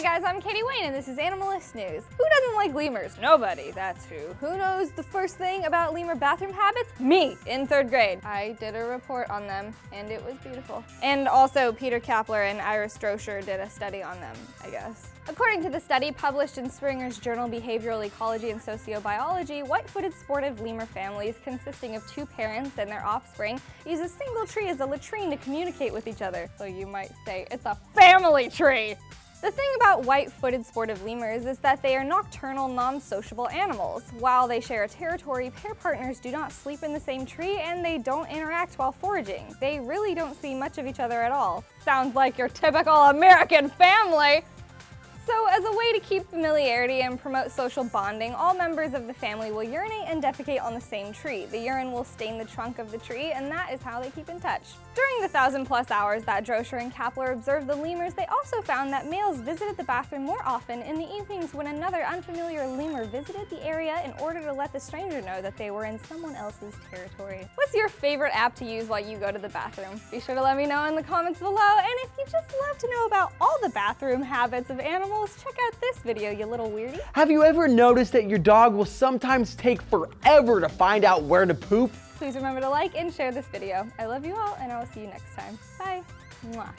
Hi guys, I'm Catie Wayne and this is Animalist News. Who doesn't like lemurs? Nobody, that's who. Who knows the first thing about lemur bathroom habits? Me, in third grade. I did a report on them and it was beautiful. And also Peter Kappeler and Iris Droscher did a study on them, I guess. According to the study published in Springer's journal Behavioral Ecology and Sociobiology, white-footed sportive lemur families consisting of two parents and their offspring use a single tree as a latrine to communicate with each other. So you might say it's a family tree. The thing about white-footed sportive lemurs is that they are nocturnal, non-sociable animals. While they share a territory, pair partners do not sleep in the same tree and they don't interact while foraging. They really don't see much of each other at all. Sounds like your typical American family! So as a way to keep familiarity and promote social bonding, all members of the family will urinate and defecate on the same tree. The urine will stain the trunk of the tree, and that is how they keep in touch. During the thousand plus hours that Droscher and Kappeler observed the lemurs, they also found that males visited the bathroom more often in the evenings when another unfamiliar lemur visited the area in order to let the stranger know that they were in someone else's territory. What's your favorite app to use while you go to the bathroom? Be sure to let me know in the comments below, and if you just love to know about all the bathroom habits of animals, check out this video, you little weirdie. Have you ever noticed that your dog will sometimes take forever to find out where to poop? Please remember to like and share this video. I love you all, and I will see you next time. Bye. Mwah.